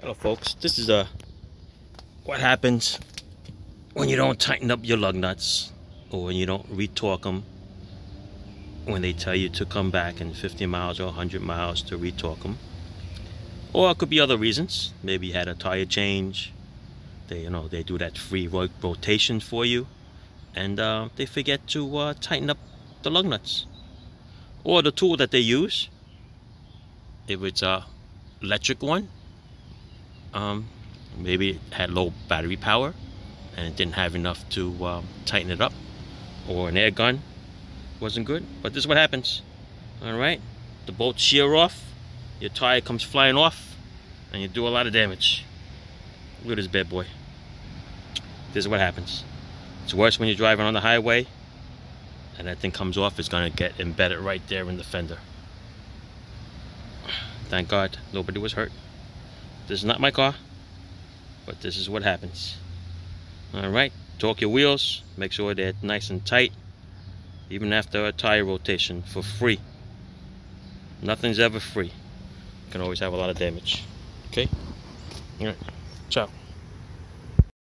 Hello folks, this is uh, what happens when you don't tighten up your lug nuts or when you don't retorque them when they tell you to come back in 50 miles or 100 miles to retorque them. Or it could be other reasons. Maybe you had a tire change. They, you know, they do that free rotation for you, and uh, they forget to uh, tighten up the lug nuts. Or the tool that they use, if it's a electric one, um, maybe it had low battery power and it didn't have enough to um, tighten it up or an air gun wasn't good but this is what happens. All right? The bolt shear off your tire comes flying off and you do a lot of damage. Look at this bad boy. This is what happens. It's worse when you're driving on the highway and that thing comes off it's gonna get embedded right there in the fender. Thank god nobody was hurt this is not my car, but this is what happens. All right, torque your wheels, make sure they're nice and tight, even after a tire rotation for free. Nothing's ever free. You can always have a lot of damage. Okay? All right, ciao.